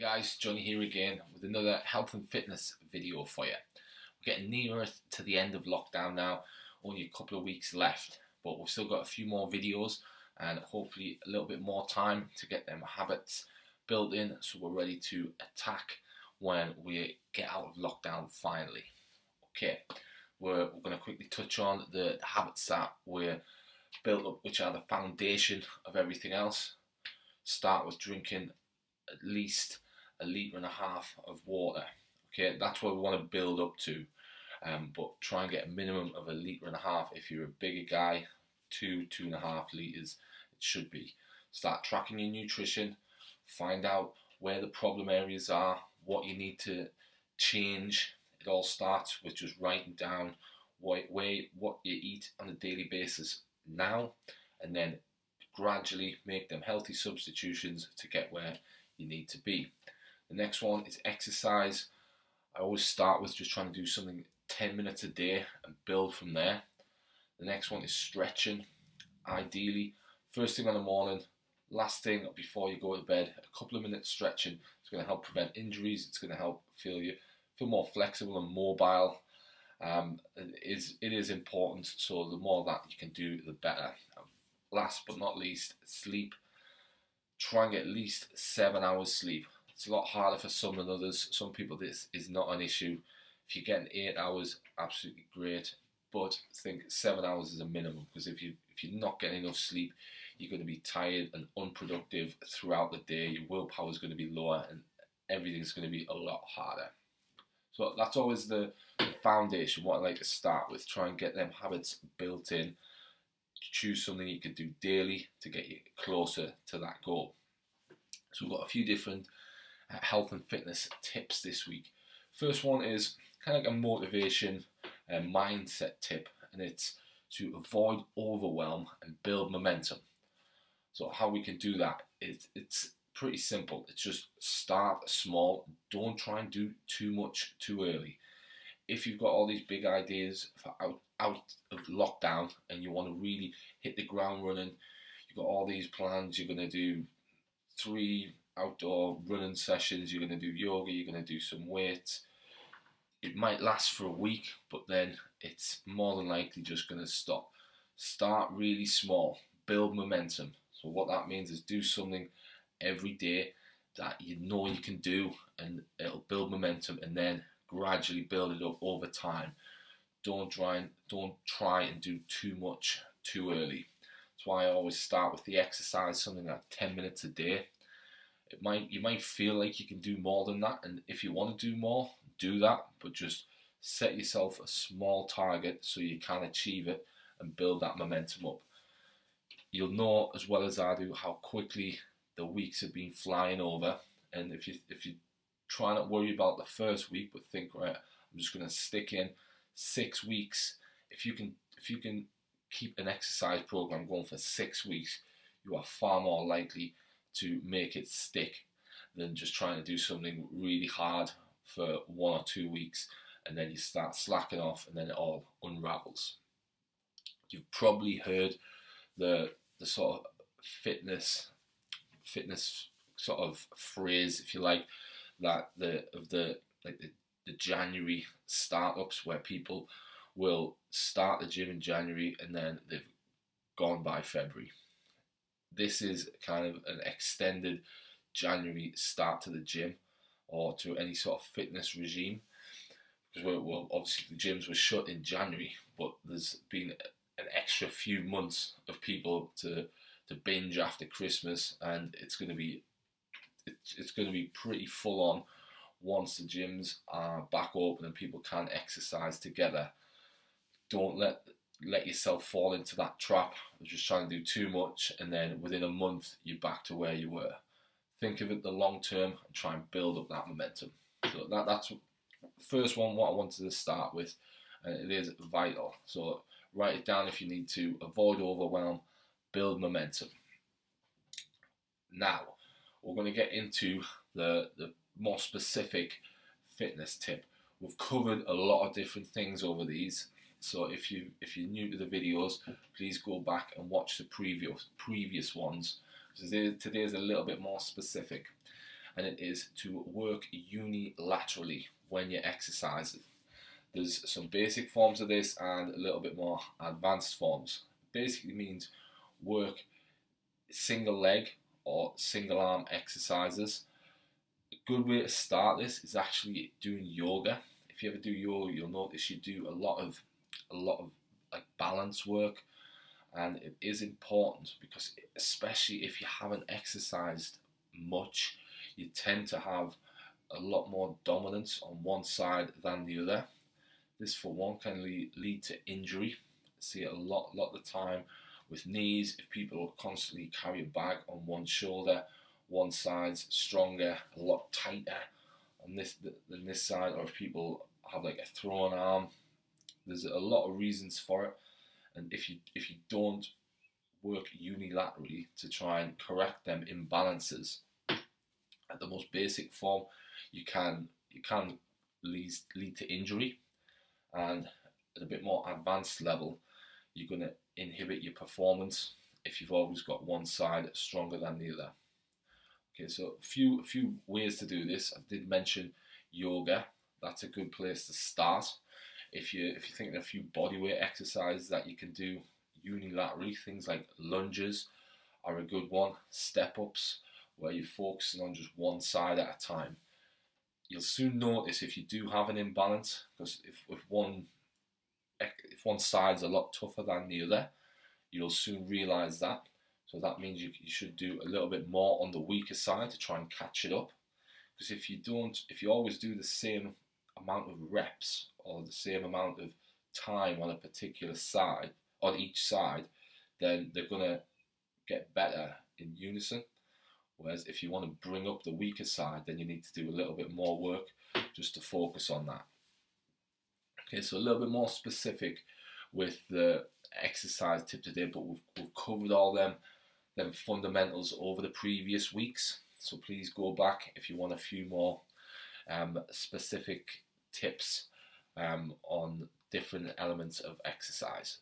guys, Johnny here again with another health and fitness video for you. We're getting nearer to the end of lockdown now, only a couple of weeks left, but we've still got a few more videos and hopefully a little bit more time to get them habits built in so we're ready to attack when we get out of lockdown finally. Okay, we're, we're going to quickly touch on the, the habits that we're built up, which are the foundation of everything else. Start with drinking at least a litre and a half of water. Okay, that's what we want to build up to. Um, but try and get a minimum of a litre and a half. If you're a bigger guy, two, two and a half litres, it should be. Start tracking your nutrition, find out where the problem areas are, what you need to change. It all starts with just writing down what, what you eat on a daily basis now, and then gradually make them healthy substitutions to get where you need to be. The next one is exercise. I always start with just trying to do something 10 minutes a day and build from there. The next one is stretching. Ideally, first thing in the morning, last thing before you go to bed, a couple of minutes stretching. It's going to help prevent injuries. It's going to help feel you feel more flexible and mobile. Um, it is it is important. So the more that you can do, the better. Last but not least, sleep try and get at least seven hours sleep. It's a lot harder for some than others. Some people this is not an issue. If you're getting eight hours, absolutely great. But think seven hours is a minimum because if you if you're not getting enough sleep, you're going to be tired and unproductive throughout the day. Your willpower is going to be lower and everything's going to be a lot harder. So that's always the foundation. What I like to start with, try and get them habits built in choose something you can do daily to get you closer to that goal. So we've got a few different health and fitness tips this week. First one is kind of like a motivation and mindset tip, and it's to avoid overwhelm and build momentum. So how we can do that? It, it's pretty simple. It's just start small. Don't try and do too much too early. If you've got all these big ideas for out, out of lockdown and you want to really hit the ground running, you've got all these plans, you're going to do three outdoor running sessions, you're going to do yoga, you're going to do some weights. It might last for a week, but then it's more than likely just going to stop. Start really small, build momentum. So, what that means is do something every day that you know you can do, and it'll build momentum, and then gradually build it up over time don't try and don't try and do too much too early. That's why I always start with the exercise, something like 10 minutes a day. It might you might feel like you can do more than that, and if you want to do more, do that, but just set yourself a small target so you can achieve it and build that momentum up. You'll know as well as I do how quickly the weeks have been flying over, and if you if you try not worry about the first week, but think right, I'm just going to stick in six weeks, if you can if you can keep an exercise program going for six weeks, you are far more likely to make it stick than just trying to do something really hard for one or two weeks and then you start slacking off and then it all unravels. You've probably heard the the sort of fitness fitness sort of phrase, if you like, that the of the like the the January startups where people will start the gym in January and then they've gone by February. This is kind of an extended January start to the gym or to any sort of fitness regime. Because we're, well, obviously the gyms were shut in January, but there's been an extra few months of people to to binge after Christmas, and it's going to be it's, it's going to be pretty full on once the gyms are back open and people can exercise together. Don't let let yourself fall into that trap of just trying to do too much and then within a month you're back to where you were. Think of it the long term and try and build up that momentum. So that, that's first one what I wanted to start with and it is vital. So write it down if you need to. Avoid overwhelm, build momentum. Now we're going to get into the, the more specific fitness tip. We've covered a lot of different things over these. So if you if you're new to the videos, please go back and watch the previous previous ones. Today, today is a little bit more specific. and it is to work unilaterally when you're exercising. There's some basic forms of this and a little bit more advanced forms. Basically means work single leg or single arm exercises. A good way to start this is actually doing yoga. If you ever do yoga, you'll notice you do a lot of a lot of like balance work and it is important because especially if you haven't exercised much you tend to have a lot more dominance on one side than the other. This for one can lead, to injury. See a lot lot of the time with knees if people constantly carry a bag on one shoulder one side's stronger a lot tighter on this than this side or if people have like a thrown arm there's a lot of reasons for it. And if you if you don't work unilaterally to try and correct them imbalances at the most basic form you can you can lead, lead to injury. And at a bit more advanced level you're going to inhibit your performance if you've always got one side stronger than the other. Okay so a few a few ways to do this. I did mention yoga. That's a good place to start if you if you think of a few bodyweight exercises that you can do unilaterally, things like lunges are a good one. Step ups, where you're focusing on just one side at a time. You'll soon notice if you do have an imbalance, because if, if one if one side's a lot tougher than the other, you'll soon realize that. So that means you, you should do a little bit more on the weaker side to try and catch it up. Because if you don't, if you always do the same amount of reps or the same amount of time on a particular side, on each side, then they're going to get better in unison. Whereas if you want to bring up the weaker side, then you need to do a little bit more work just to focus on that. Okay, so a little bit more specific with the exercise tip today, but we've, we've covered all them, them fundamentals over the previous weeks. So please go back if you want a few more um, specific tips um, on different elements of exercise.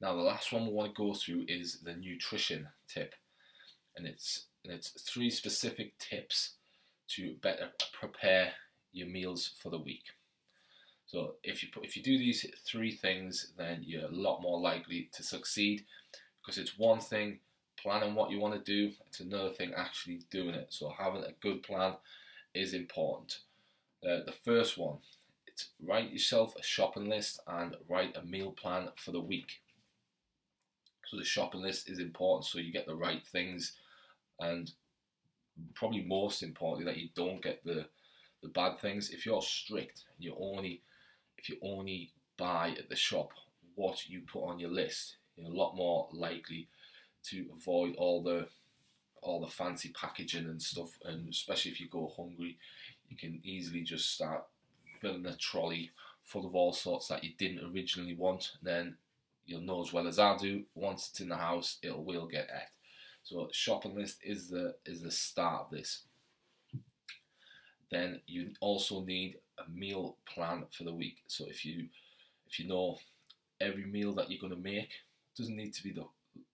Now, the last one we want to go through is the nutrition tip, and it's and it's three specific tips to better prepare your meals for the week. So if you put, if you do these three things, then you're a lot more likely to succeed because it's one thing planning what you want to do, it's another thing actually doing it. So having a good plan is important. Uh, the first one, it's write yourself a shopping list and write a meal plan for the week. So the shopping list is important so you get the right things and probably most importantly that you don't get the the bad things. If you're strict, you only if you only buy at the shop what you put on your list, you're a lot more likely to avoid all the all the fancy packaging and stuff and especially if you go hungry you can easily just start filling a trolley full of all sorts that you didn't originally want. Then you'll know as well as I do, once it's in the house, it will get ate. So shopping list is the is the start of this. Then you also need a meal plan for the week. So if you if you know every meal that you're going to make, doesn't need to be the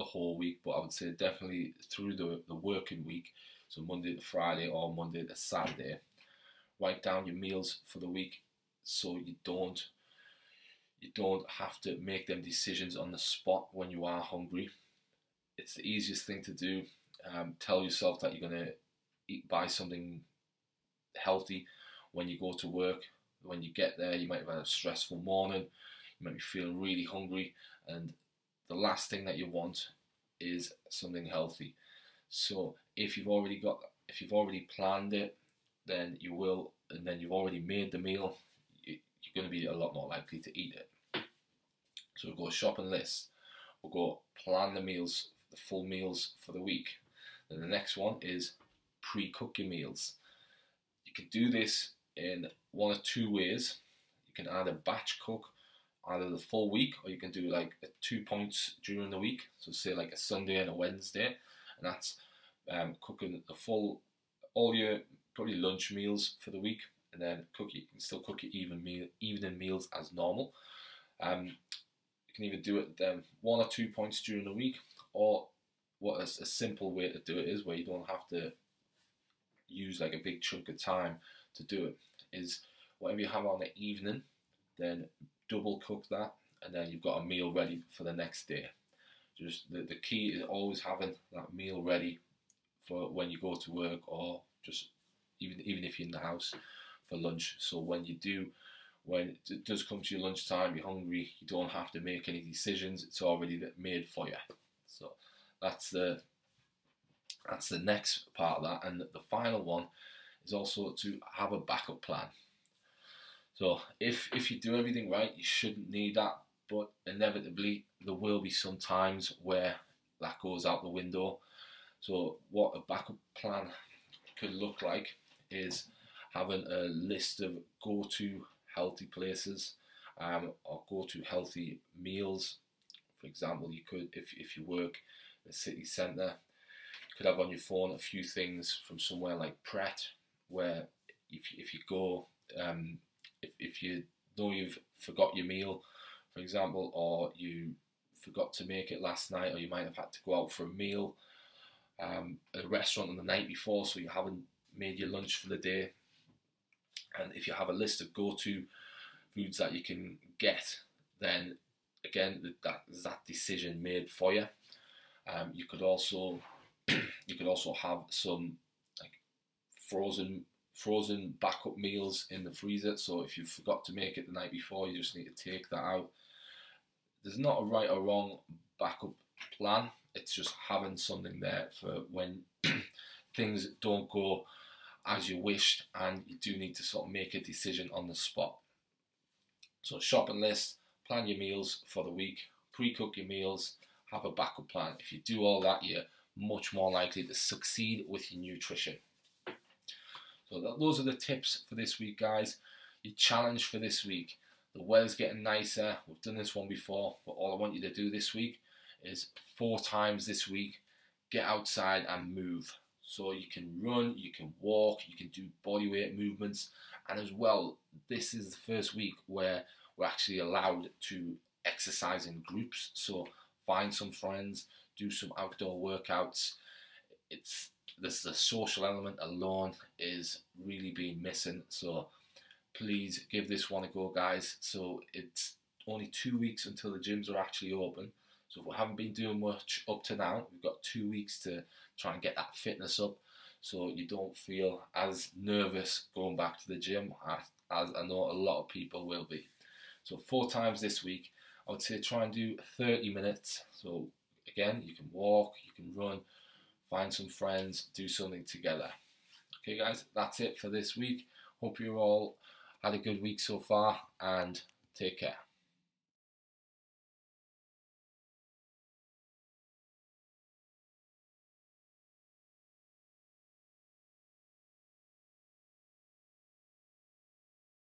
the whole week, but I would say definitely through the, the working week, so Monday to Friday or Monday to Saturday, write down your meals for the week so you don't you don't have to make them decisions on the spot when you are hungry. It's the easiest thing to do. Um, tell yourself that you're to eat, buy something healthy when you go to work. When you get there, you might have had a stressful morning. You might be feeling really hungry, and the last thing that you want is something healthy. So if you've already got, if you've already planned it, then you will, and then you've already made the meal, you're going to be a lot more likely to eat it. So we'll go shopping list. We'll go plan the meals, the full meals for the week. Then the next one is pre-cook your meals. You can do this in one or two ways. You can either batch cook either the full week or you can do like two points during the week. So say like a Sunday and a Wednesday, and that's um, cooking the full all your probably lunch meals for the week, and then cook you can still cook your even meal evening meals as normal. Um, you can either do it um, one or two points during the week, or what a, a simple way to do it is where you don't have to use like a big chunk of time to do it is whatever you have on the evening, then double cook that, and then you've got a meal ready for the next day. Just the, the key is always having that meal ready for when you go to work or just even even if you're in the house for lunch. So when you do, when it does come to your lunchtime, you're hungry, you don't have to make any decisions. It's already made for you. So that's the that's the next part of that, and the final one is also to have a backup plan. So if if you do everything right, you shouldn't need that, but inevitably there will be some times where that goes out the window. So what a backup plan could look like is having a list of go-to healthy places um, or go-to healthy meals. For example, you could, if, if you work in a city centre, you could have on your phone a few things from somewhere like Pret, where if, if you go, um, if, if you know you've forgot your meal, for example, or you forgot to make it last night, or you might have had to go out for a meal um, at a restaurant on the night before, so you haven't made your lunch for the day. And if you have a list of go-to foods that you can get, then again that that decision made for you. Um, you could also you could also have some like frozen frozen backup meals in the freezer. So if you forgot to make it the night before, you just need to take that out. There's not a right or wrong backup plan. It's just having something there for when things don't go as you wished and you do need to sort of make a decision on the spot. So shopping list, plan your meals for the week, pre-cook your meals, have a backup plan. If you do all that, you're much more likely to succeed with your nutrition. So those are the tips for this week, guys. Your challenge for this week. The weather's getting nicer. We've done this one before, but all I want you to do this week is four times this week, get outside and move. So you can run, you can walk, you can do body weight movements, and as well, this is the first week where we're actually allowed to exercise in groups. So find some friends, do some outdoor workouts. It's this the social element alone is really being missing. So please give this one a go, guys. So it's only two weeks until the gyms are actually open. So if we haven't been doing much up to now, we've got two weeks to try and get that fitness up so you don't feel as nervous going back to the gym as I know a lot of people will be. So four times this week, I would say try and do 30 minutes. So again, you can walk, you can run, find some friends, do something together. Okay guys, that's it for this week. Hope you all had a good week so far and take care.